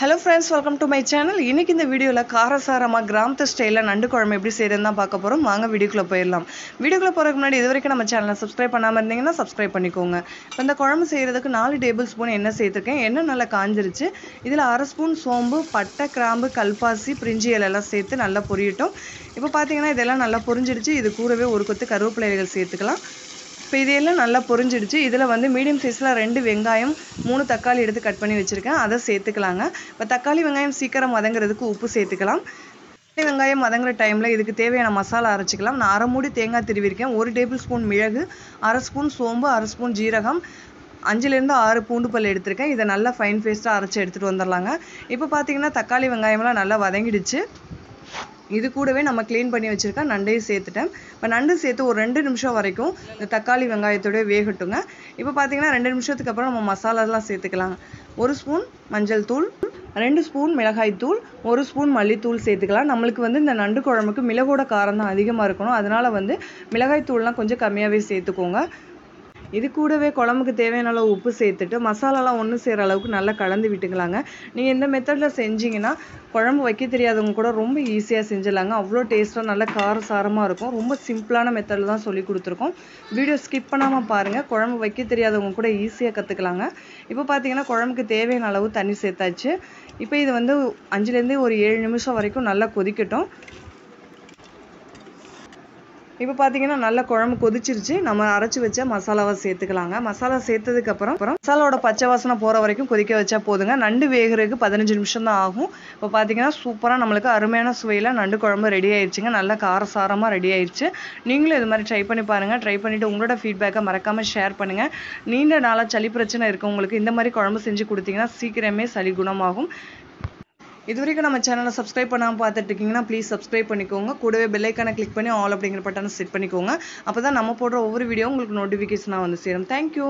Hello friends welcome to my channel இன்னைக்கு இந்த வீடியோவில் காரசாரமாக கிராமத்து ஸ்டைலில் நண்டு குழம்பு எப்படி செய்யறதுன்னு தான் பார்க்க போகிறோம் வாங்க வீடியோக்குள்ளே போயிடலாம். வீடியோக்குள்ளே போகிறதுக்கு முன்னாடி இது வரைக்கும் நம்ம சேனலை சப்ஸ்கிரைப் பண்ணாமல் இருந்தீங்கன்னா சப்ஸ்கிரைப் பண்ணிக்கோங்க. இப்போ இந்த குழம்பு செய்கிறதுக்கு நாலு டேபிள் ஸ்பூன் எண்ணெய் சேர்த்துருக்கேன். எண்ணெய் நல்லா காஞ்சிருச்சு. இதில் அரை ஸ்பூன் சோம்பு பட்டை கிராம்பு கல்பாசி பிரிஞ்சி இலையெல்லாம் சேர்த்து நல்லா பொரியட்டும். இப்போ பார்த்தீங்கன்னா இதெல்லாம் நல்லா பொரிஞ்சிடுச்சு. இது கூடவே ஒரு கொத்து கருவேப்பிலைகள் சேர்த்துக்கலாம். இப்போ இதையெல்லாம் நல்லா பொரிஞ்சிடுச்சு. இதில் வந்து மீடியம் சைஸில் ரெண்டு வெங்காயம் மூணு தக்காளி எடுத்து கட் பண்ணி வச்சுருக்கேன். அதை சேர்த்துக்கலாங்க. இப்போ தக்காளி வெங்காயம் சீக்கிரம் வதங்குறதுக்கு உப்பு சேர்த்துக்கலாம். தக்காளி வெங்காயம் வதங்குற டைமில் இதுக்கு தேவையான மசாலா அரைச்சிக்கலாம். நான் அரை மூடி தேங்காய் திருவிருக்கேன். ஒரு டேபிள் ஸ்பூன் மிளகு அரை ஸ்பூன் சோம்பு அரை ஸ்பூன் ஜீரகம் அஞ்சுலேருந்து ஆறு பூண்டு பல் எடுத்திருக்கேன். இதை நல்லா ஃபைன் பேஸ்ட்டாக அரைச்சி எடுத்துகிட்டு வந்துடலாங்க. இப்போ பார்த்தீங்கன்னா தக்காளி வெங்காயம்லாம் நல்லா வதங்கிடுச்சு. இது கூடவே நம்ம க்ளீன் பண்ணி வச்சுருக்க நண்டையும் சேர்த்துட்டேன். இப்போ நண்டு சேர்த்து ஒரு ரெண்டு நிமிஷம் வரைக்கும் இந்த தக்காளி வெங்காயத்தோடய வேகட்டுங்க. இப்போ பார்த்தீங்கன்னா ரெண்டு நிமிஷத்துக்கு அப்புறம் நம்ம மசாலாலாம் சேர்த்துக்கலாம். ஒரு ஸ்பூன் மஞ்சள் தூள் ரெண்டு ஸ்பூன் மிளகாய் தூள் ஒரு ஸ்பூன் மல்லித்தூள் சேர்த்துக்கலாம். நம்மளுக்கு வந்து இந்த நண்டு குழம்புக்கு மிளகோட காரம் தான் அதிகமாக இருக்கணும். அதனால் வந்து மிளகாய் தூள்லாம் கொஞ்சம் கம்மியாகவே சேர்த்துக்கோங்க. இது கூடவே குழம்புக்கு தேவையான அளவு உப்பு சேர்த்துட்டு மசாலாலாம் ஒன்று சேர அளவுக்கு நல்லா கலந்து விட்டுக்கலாங்க. நீங்கள் இந்த மெத்தடில் செஞ்சிங்கன்னா குழம்பு வைக்க தெரியாதவங்க கூட ரொம்ப ஈஸியாக செஞ்சிடலாங்க. அவ்வளோ டேஸ்ட்டாக நல்லா கார சாரமாக இருக்கும். ரொம்ப சிம்பிளான மெத்தடில் தான் சொல்லி கொடுத்துருக்கோம். வீடியோ ஸ்கிப் பண்ணாமல் பாருங்கள் குழம்பு வைக்க தெரியாதவங்க கூட ஈஸியாக கற்றுக்கலாங்க இப்போ பார்த்தீங்கன்னா குழம்புக்கு தேவையான அளவு தண்ணி சேர்த்தாச்சு. இப்போ இது வந்து அஞ்சுலேருந்து ஒரு ஏழு நிமிஷம் வரைக்கும் நல்லா கொதிக்கட்டும். இப்போ பார்த்தீங்கன்னா நல்ல குழம்பு கொதிச்சிருச்சு. நம்ம அரைச்சி வச்ச மசாலாவை சேர்த்துக்கலாங்க. மசாலா சேர்த்ததுக்கப்புறம் அப்புறம் மசாலாவோட பச்சை வாசனை போகிற வரைக்கும் கொதிக்க வச்சா போதுங்க. நண்டு வேகிறதுக்கு பதினஞ்சு நிமிஷம் தான் ஆகும். இப்போ பார்த்தீங்கன்னா சூப்பராக நம்மளுக்கு அருமையான சுவையில் நண்டு குழம்பு ரெடி ஆயிடுச்சுங்க நல்லா காரசாரமாக ரெடி ஆயிடுச்சு நீங்களும் இது மாதிரி ட்ரை பண்ணி பாருங்கள் ட்ரை பண்ணிவிட்டு உங்களோட ஃபீட்பேக்கை மறக்காமல் ஷேர் பண்ணுங்கள் நீண்ட நாளாக சளி பிரச்சனை இருக்கவங்களுக்கு இந்த மாதிரி குழம்பு செஞ்சு கொடுத்தீங்கன்னா சீக்கிரமே சளி குணமாகும். இது வரைக்கும் நம்ம சேனலை சப்ஸ்கிரைப் பண்ணாமல் பார்த்துட்டு இருக்கீங்கன்னா ப்ளீஸ் சப்ஸ்கிரைப் பண்ணிக்கோங்க. கூடவே பெல்லைக்கான கிளிக் பண்ணி ஆல் அப்படிங்கிற பட்டனை செட் பண்ணிக்கோங்க. அப்போ தான் நம்ம போடுற ஒவ்வொரு வீடியோ உங்களுக்கு நோட்டிஃபிகேஷனாக வந்து சேரும். தேங்க்யூ